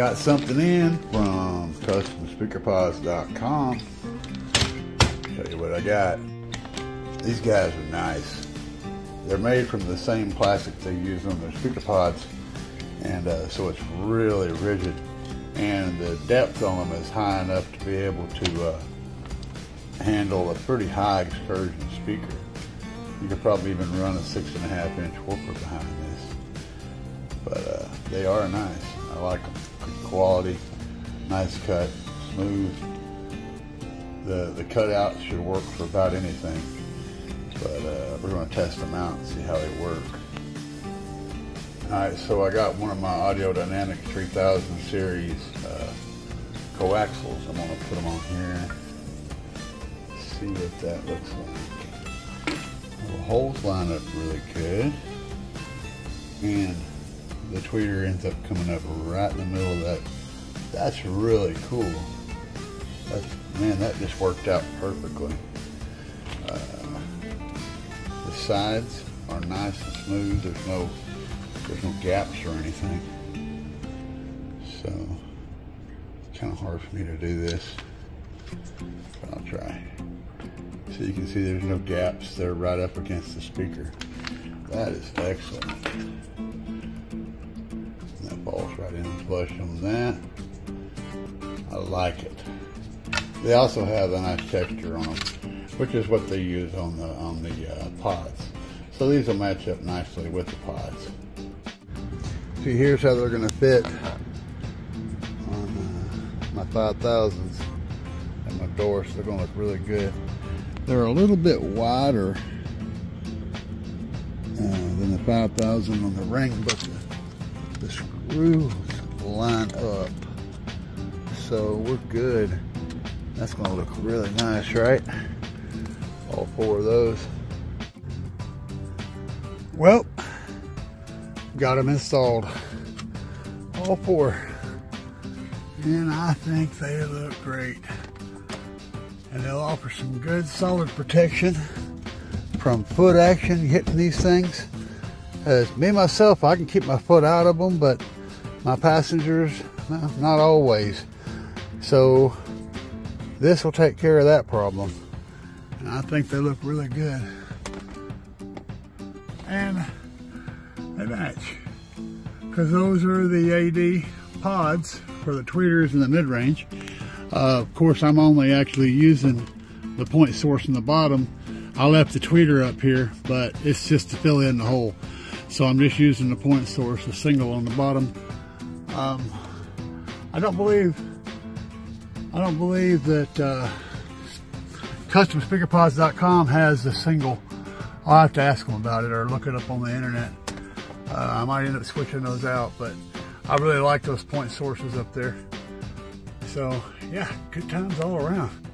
got something in from CustomSpeakerPods.com. Show you what I got. These guys are nice. They're made from the same plastic they use on their speaker pods, and uh, so it's really rigid. And the depth on them is high enough to be able to uh, handle a pretty high excursion speaker. You could probably even run a six and a half inch woofer behind this. But uh, they are nice. I like them. Good quality, nice cut, smooth. The the cutouts should work for about anything. But uh, we're going to test them out and see how they work. Alright, so I got one of my Audio Dynamics 3000 series uh, coaxials. I'm going to put them on here. See what that looks like. The holes line up really good. And the tweeter ends up coming up right in the middle of that. That's really cool. That's, man, that just worked out perfectly. Uh, the sides are nice and smooth. There's no there's no gaps or anything. So it's kind of hard for me to do this. But I'll try. So you can see there's no gaps. They're right up against the speaker. That is excellent. Right in flush on that. I like it. They also have a nice texture on them, which is what they use on the on the uh, pods. So these will match up nicely with the pods. See, here's how they're going to fit on uh, my 5000s and my doors. They're going to look really good. They're a little bit wider uh, than the 5000 on the ring, but the, the screws line up. So we're good. That's to look really nice, right? All four of those. Well, got them installed. All four. And I think they look great. And they'll offer some good solid protection from foot action hitting these things. As me myself, I can keep my foot out of them, but my passengers, not always. So this will take care of that problem. And I think they look really good. And they match. Because those are the AD pods for the tweeters in the mid-range. Uh, of course, I'm only actually using the point source in the bottom. I left the tweeter up here, but it's just to fill in the hole. So I'm just using the point source, the single on the bottom. Um, I don't believe, I don't believe that uh, CustomSpeakerPods.com has the single. I'll have to ask them about it or look it up on the internet. Uh, I might end up switching those out, but I really like those point sources up there. So yeah, good times all around.